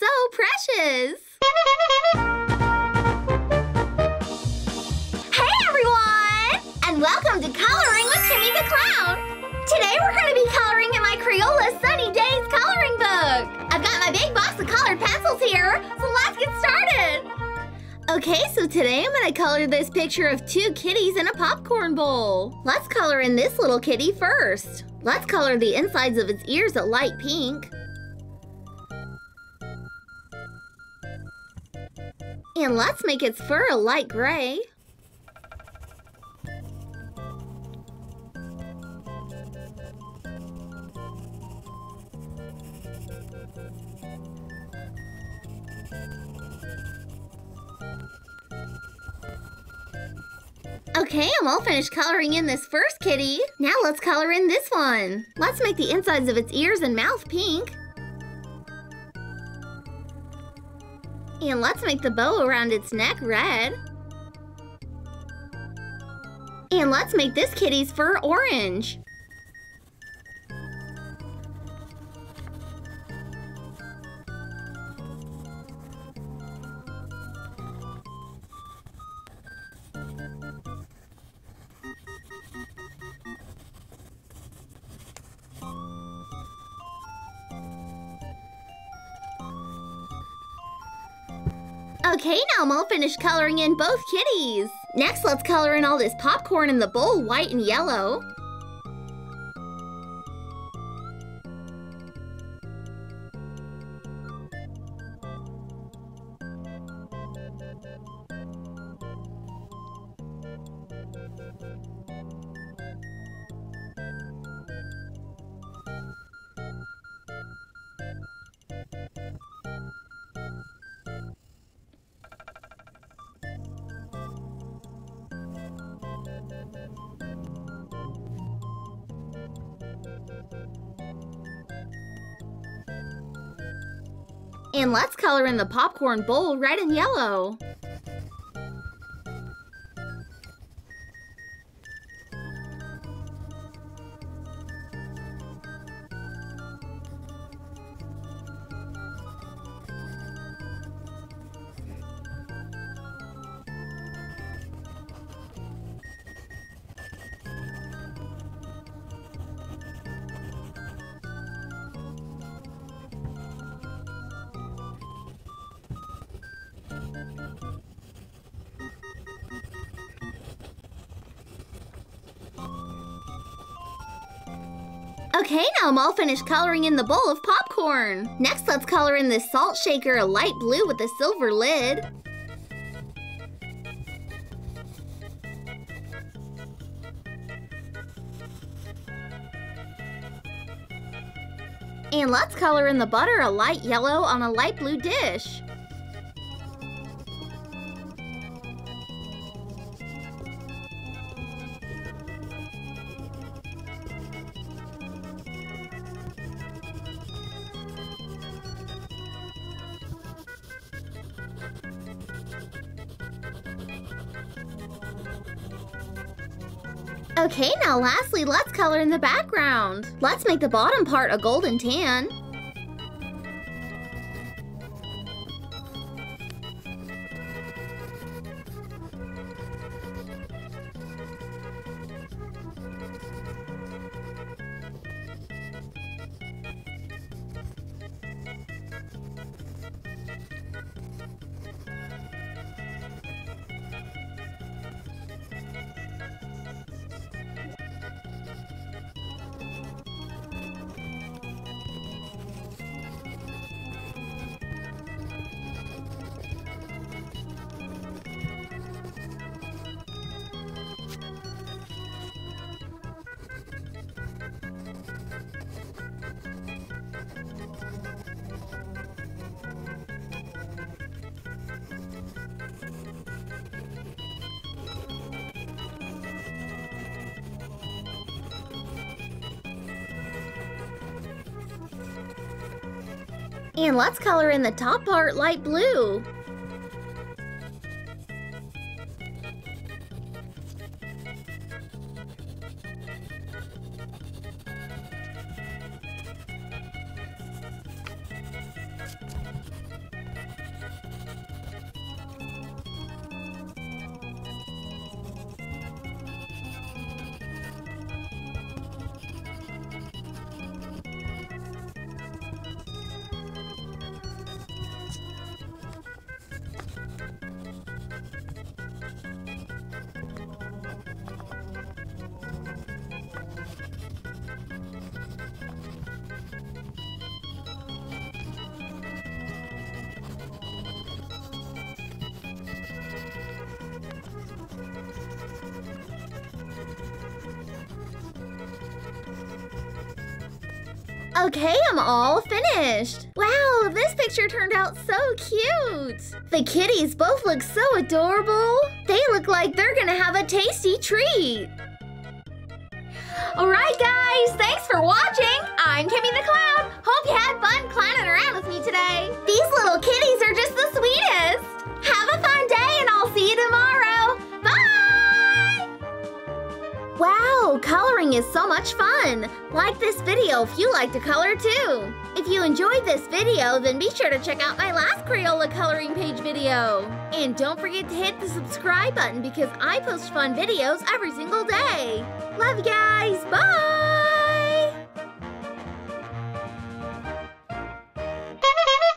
so precious. Hey everyone! And welcome to Coloring with Kimmi the Clown. Today we're going to be coloring in my Crayola Sunny Days coloring book. I've got my big box of colored pencils here, so let's get started. Okay, so today I'm to color this picture of two kitties in a popcorn bowl. Let's color in this little kitty first. Let's color the insides of its ears a light pink. And let's make its fur a light gray. Okay, I'm all finished coloring in this first kitty. Now let's color in this one. Let's make the insides of its ears and mouth pink. And let's make the bow around its neck red. And let's make this kitty's fur orange. Okay, now I'm finished coloring in both kitties. Next, let's color in all this popcorn in the bowl, white and yellow. And let's color in the popcorn bowl red and yellow. Okay, now I'm all finished coloring in the bowl of popcorn. Next, let's color in this salt shaker a light blue with a silver lid. And let's color in the butter a light yellow on a light blue dish. Okay, now lastly, let's color in the background. Let's make the bottom part a golden tan. And let's color in the top part light blue. Okay, I'm all finished. Wow, this picture turned out so cute. The kitties both look so adorable. They look like they're gonna have a tasty treat. Alright guys, thanks for watching. I'm Kimmi the Clown. Hope you had fun clowning around with me today. These little kitties are just the sweetest. Coloring is so much fun. Like this video if you like to color too. If you enjoyed this video, then be sure to check out my last Crayola coloring page video. And don't forget to hit the subscribe button because I post fun videos every single day. Love you guys. Bye!